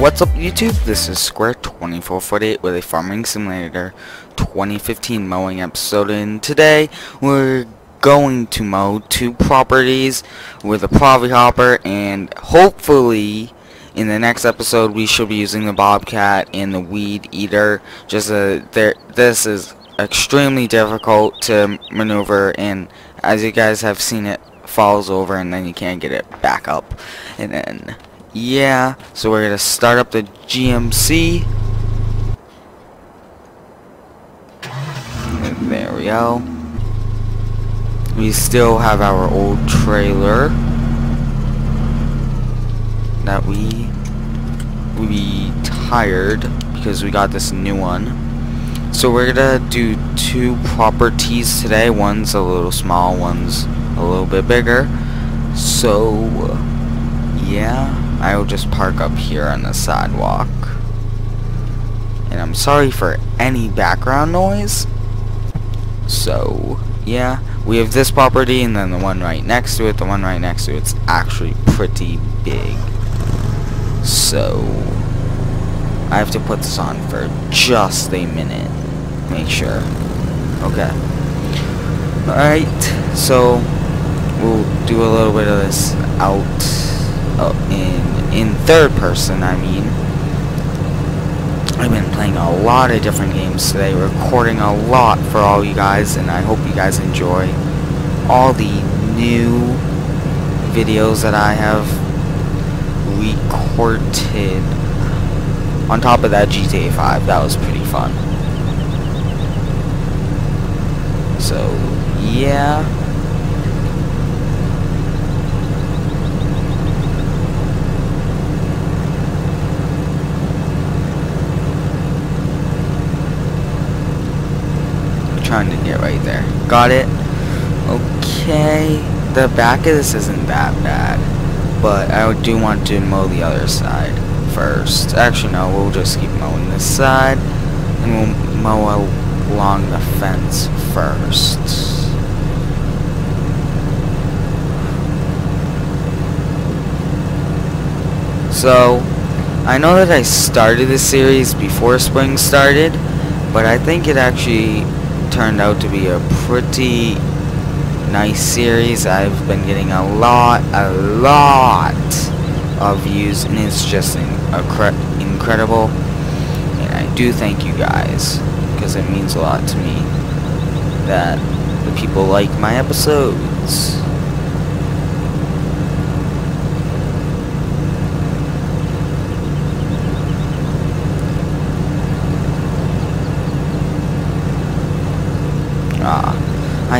What's up YouTube? This is Square2448 with a Farming Simulator 2015 mowing episode and today we're going to mow two properties with a Provi Hopper and hopefully in the next episode we should be using the Bobcat and the Weed Eater. Just a, there, this is extremely difficult to maneuver and as you guys have seen it falls over and then you can't get it back up and then yeah, so we're to start up the GMC. And there we go. We still have our old trailer that we we tired because we got this new one. So we're gonna do two properties today. One's a little small, one's a little bit bigger. So yeah. I will just park up here on the sidewalk. And I'm sorry for any background noise. So, yeah. We have this property and then the one right next to it. The one right next to it's actually pretty big. So, I have to put this on for just a minute. Make sure. Okay. Alright, so we'll do a little bit of this out in in third person I mean. I've been playing a lot of different games today recording a lot for all you guys and I hope you guys enjoy all the new videos that I have recorded. On top of that GTA 5 that was pretty fun. So yeah trying to get right there. Got it? Okay. The back of this isn't that bad. But I do want to mow the other side first. Actually, no. We'll just keep mowing this side. And we'll mow along the fence first. So, I know that I started this series before spring started, but I think it actually turned out to be a pretty nice series. I've been getting a lot, a lot of views, and it's just incredible. And I do thank you guys, because it means a lot to me that the people like my episodes.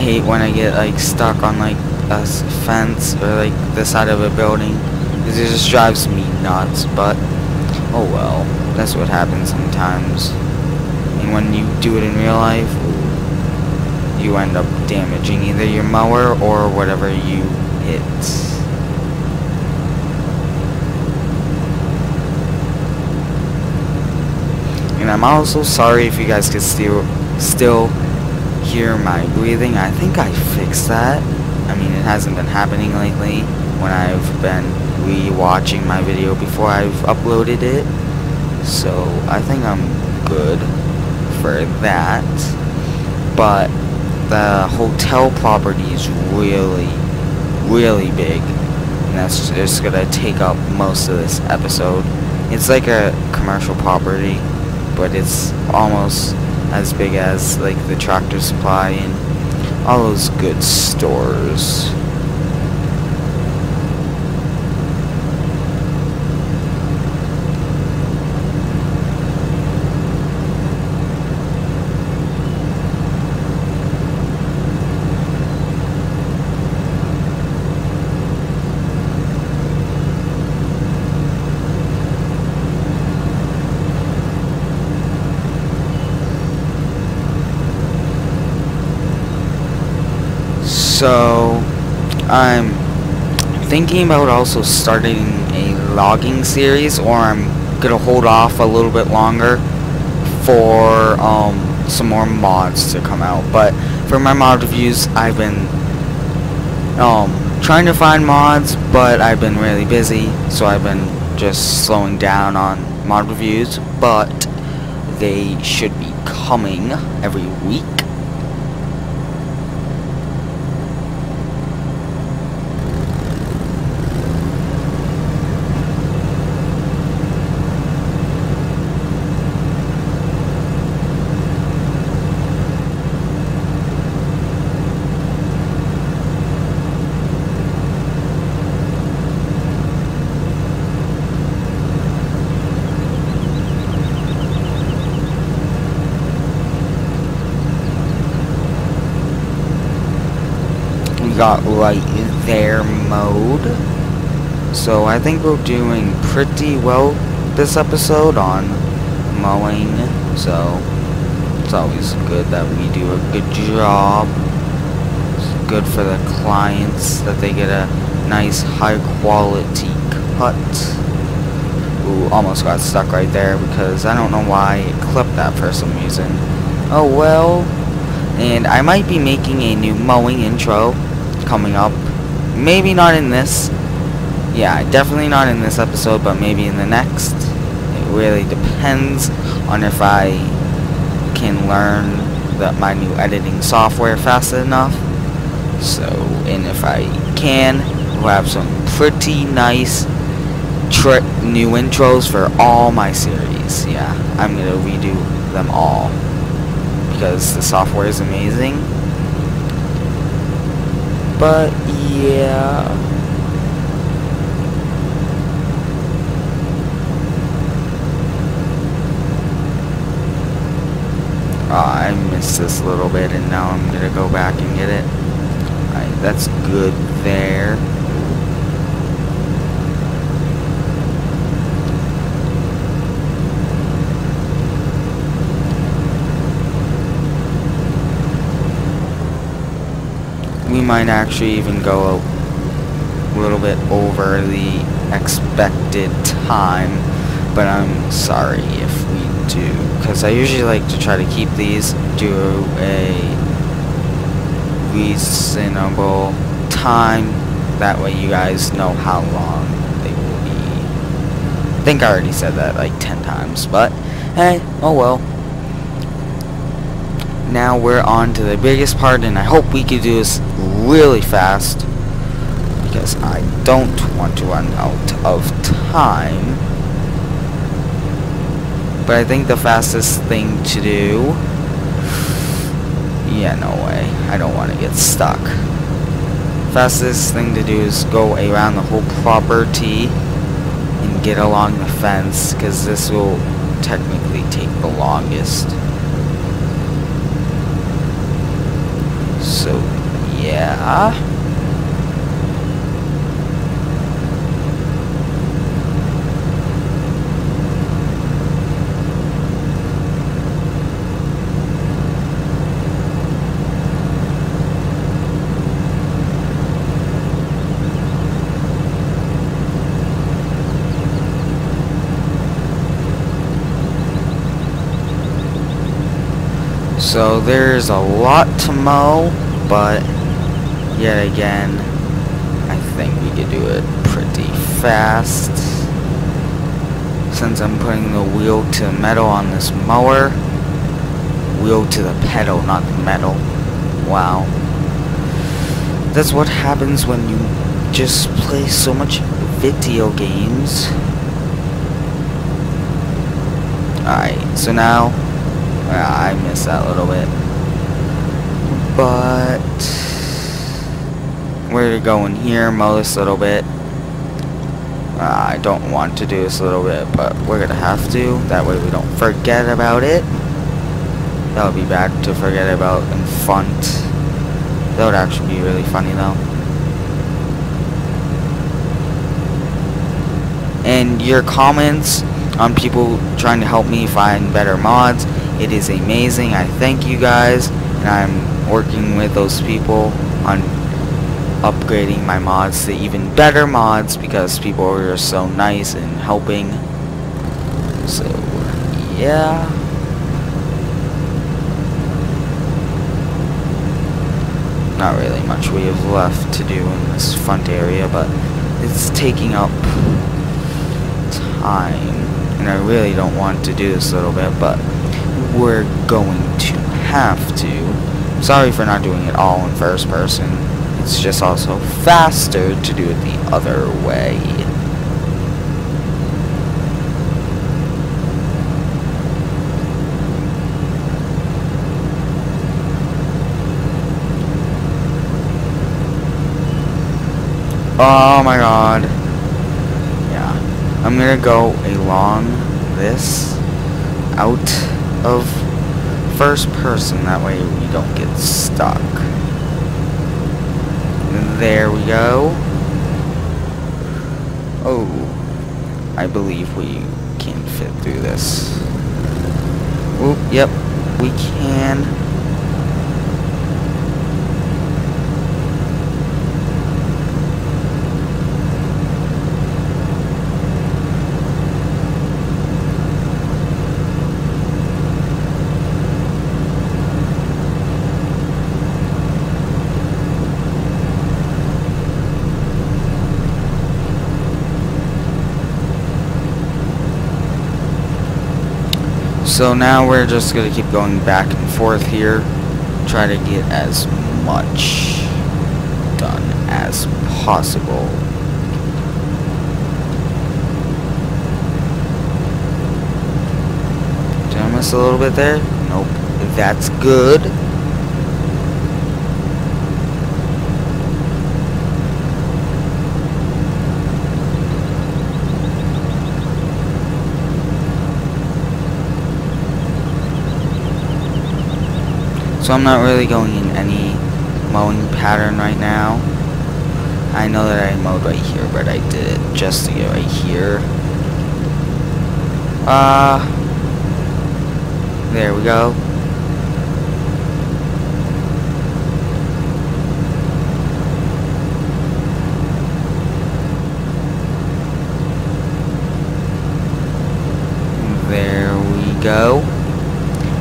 I hate when I get like stuck on like a fence or like the side of a building it just drives me nuts but oh well. That's what happens sometimes. And when you do it in real life you end up damaging either your mower or whatever you hit. And I'm also sorry if you guys could still still hear my breathing. I think I fixed that. I mean, it hasn't been happening lately when I've been re-watching my video before I've uploaded it. So, I think I'm good for that. But, the hotel property is really, really big. And that's just going to take up most of this episode. It's like a commercial property, but it's almost as big as like the tractor supply and all those good stores. So, I'm thinking about also starting a logging series, or I'm gonna hold off a little bit longer for um, some more mods to come out. But for my mod reviews, I've been um, trying to find mods, but I've been really busy, so I've been just slowing down on mod reviews, but they should be coming every week. Got right there mode. So I think we're doing pretty well this episode on mowing. So it's always good that we do a good job. It's good for the clients that they get a nice high quality cut. Ooh, almost got stuck right there because I don't know why it clipped that for some reason. Oh well. And I might be making a new mowing intro coming up. Maybe not in this. Yeah, definitely not in this episode, but maybe in the next. It really depends on if I can learn that my new editing software fast enough. So, and if I can, we'll have some pretty nice new intros for all my series. Yeah, I'm gonna redo them all because the software is amazing but yeah. Oh, I missed this a little bit and now I'm gonna go back and get it. Alright, that's good there. we might actually even go a little bit over the expected time, but I'm sorry if we do, because I usually like to try to keep these to a reasonable time, that way you guys know how long they will be. I think I already said that like 10 times, but hey, oh well now we're on to the biggest part and I hope we can do this really fast because I don't want to run out of time. But I think the fastest thing to do yeah no way. I don't want to get stuck. Fastest thing to do is go around the whole property and get along the fence because this will technically take the longest So, yeah. So there's a lot to mow, but yet again, I think we could do it pretty fast. Since I'm putting the wheel to the metal on this mower, wheel to the pedal, not the metal. Wow. That's what happens when you just play so much video games. Alright, so now I missed that a little bit. But we're going here, mow this little bit. Uh, I don't want to do this a little bit, but we're gonna have to. That way we don't forget about it. That would be bad to forget about in front. That would actually be really funny though. And your comments on people trying to help me find better mods it is amazing. I thank you guys, and I'm working with those people on upgrading my mods to even better mods because people are so nice and helping. So, yeah. Not really much we have left to do in this front area, but it's taking up time and I really don't want to do this a little bit, but we're going to have to. Sorry for not doing it all in first person. It's just also faster to do it the other way. Oh my god. Yeah. I'm gonna go along this out of first person. That way we don't get stuck. There we go. Oh. I believe we can fit through this. Oop, yep. We can. So now we're just going to keep going back and forth here. Try to get as much done as possible. Did I miss a little bit there? Nope. That's good. So I'm not really going in any mowing pattern right now. I know that I mowed right here, but I did it just to get right here. Uh, there we go. There we go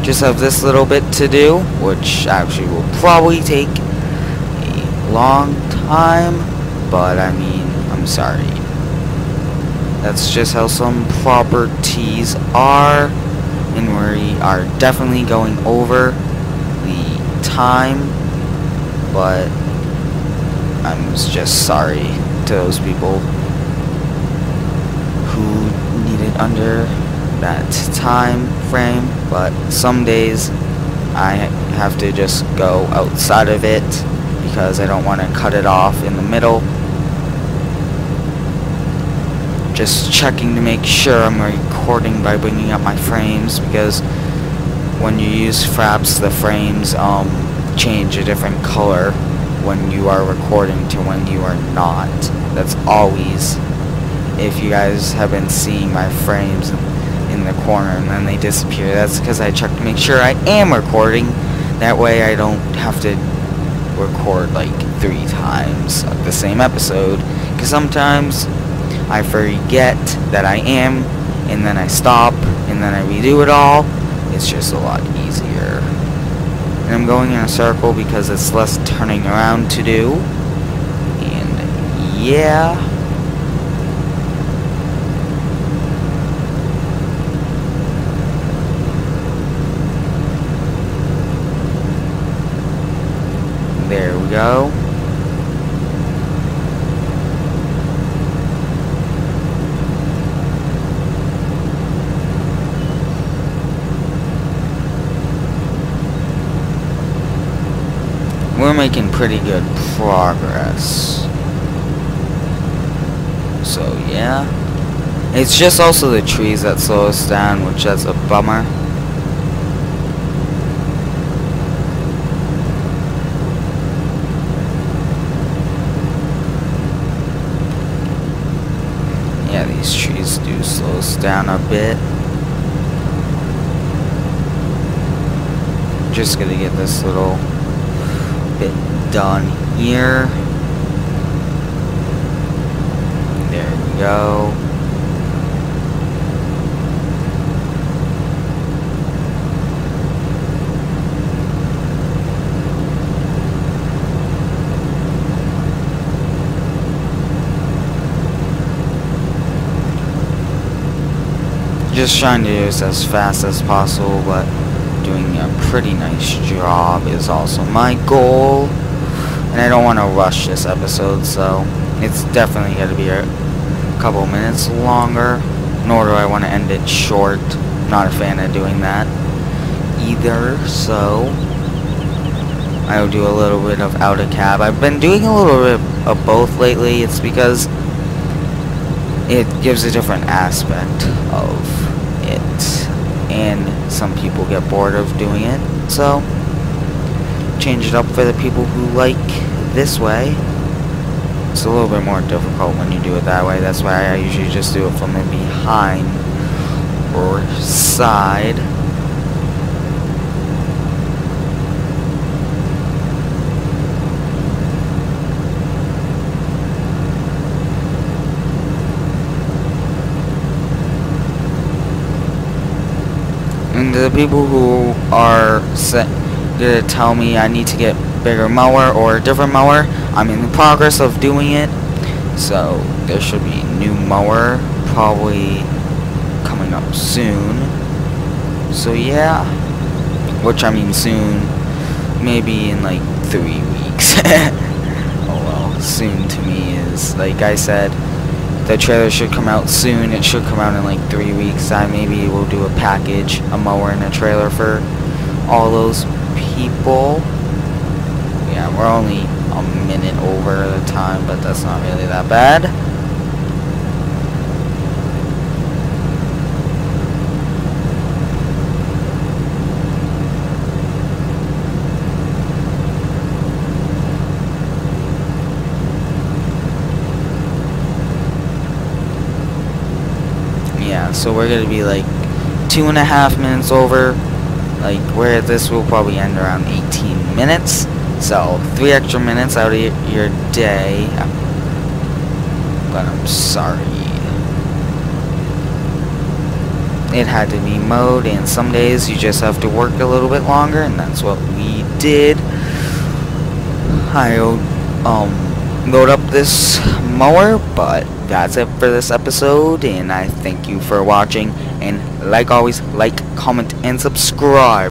just have this little bit to do, which actually will probably take a long time, but I mean, I'm sorry. That's just how some properties are, and we are definitely going over the time, but I'm just sorry to those people who need it under that time frame, but some days I have to just go outside of it because I don't want to cut it off in the middle. Just checking to make sure I'm recording by bringing up my frames because when you use Fraps, the frames um, change a different color when you are recording to when you are not. That's always, if you guys have been seeing my frames in the corner and then they disappear. That's because I check to make sure I am recording. That way I don't have to record like three times of the same episode. Because sometimes I forget that I am and then I stop and then I redo it all. It's just a lot easier. And I'm going in a circle because it's less turning around to do. And yeah. go. We're making pretty good progress. So yeah. It's just also the trees that slow us down, which is a bummer. Yeah, these trees do slow us down a bit. Just gonna get this little bit done here. There we go. just trying to this as fast as possible, but doing a pretty nice job is also my goal. And I don't want to rush this episode, so it's definitely going to be a couple minutes longer. Nor do I want to end it short. Not a fan of doing that either, so I'll do a little bit of out of cab. I've been doing a little bit of both lately. It's because it gives a different aspect of it and some people get bored of doing it so change it up for the people who like this way. It's a little bit more difficult when you do it that way. That's why I usually just do it from the behind or side. And the people who are gonna tell me I need to get bigger mower or a different mower, I'm in the progress of doing it. So there should be new mower probably coming up soon. So yeah, which I mean soon, maybe in like three weeks. oh well, soon to me is like I said the trailer should come out soon. It should come out in like three weeks. I maybe will do a package, a mower and a trailer for all those people. Yeah, we're only a minute over the time, but that's not really that bad. yeah so we're gonna be like two and a half minutes over like where this will probably end around 18 minutes. So three extra minutes out of your day. But I'm sorry. It had to be mowed and some days you just have to work a little bit longer and that's what we did. I'll um load up this mower but that's it for this episode and I thank you for watching and like always like comment and subscribe